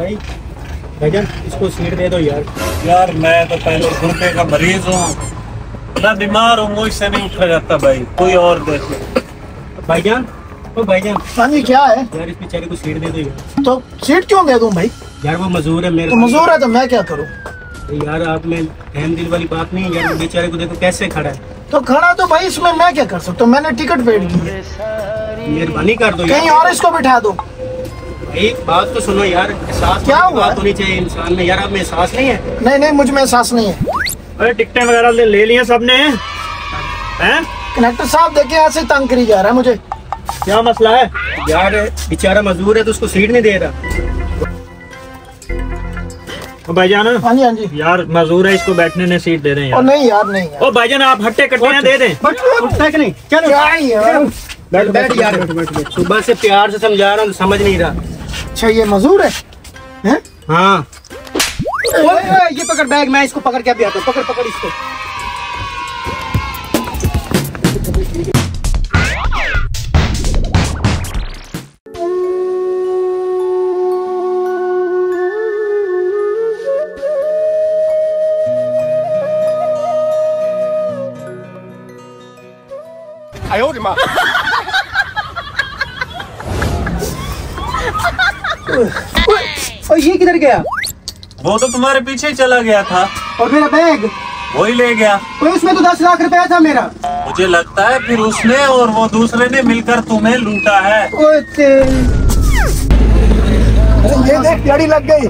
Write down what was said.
भाई भाईजान इसको सीट दे दो यार। यार मैं तो पहले गुर्दे का मरीज़ हूँ। मैं बीमार हूँ मुझसे नहीं उठा जाता भाई। कोई और देख। भाईजान ओ भाईजान। हाँ जी क्या है? यार इस बेचारे को सीट दे दो यार। तो सीट क्यों दे दूँ भाई? यार वो मजदूर है मेरे तो मजदूर है तो मैं क्या करूँ? यार आप में अहम दिल वाली बात नहीं यार बेचारे को देखो कैसे खड़ा है। तो खड़ा तो भाई इसमें मैं क्या कर सकता हूँ? मैंने टिकट पेड की है। मेहरबानी कर दो कहीं और इसको बिठा दो। एक बात तो सुनो यार एहसास क्या हुआ? बात होनी चाहिए इंसान में। यार आप में एहसास नहीं है? नहीं नहीं मुझमें एहसास नहीं है। अरे टिकटें वगैरह ले, ले लिए सबने? हैं? कनेक्टर साहब देखे ऐसे तंग करी जा रहा है मुझे। क्या मसला है? यार बेचारा मजदूर है तो उसको सीट नहीं दे रहा। ओ भाईजान। हाँ जी हाँ जी। यार मजदूर है इसको बैठने ने सीट दे रहे हैं यार। नहीं यार नहीं यार। ओ भाईजान आप हट्टे कट्टे हैं, दे दें। उठता है कि नहीं? चलो। क्या है यार बैठ बैठ यार सुबह से प्यार से समझा रहा हूँ समझ नहीं रहा। अच्छा ये मजदूर है? हैं? हाँ। ओए, ये पकड़ बैग मैं इसको पकड़ के अभी आता हूँ पकड़ पकड़ इसको। और ये किधर गया? वो तो तुम्हारे पीछे चला गया था। और मेरा बैग? वो ही ले गया। तो इसमें तो दस लाख रुपया था मेरा। मुझे लगता है फिर उसने और वो दूसरे ने मिलकर तुम्हें लूटा है। ये देख लग गई।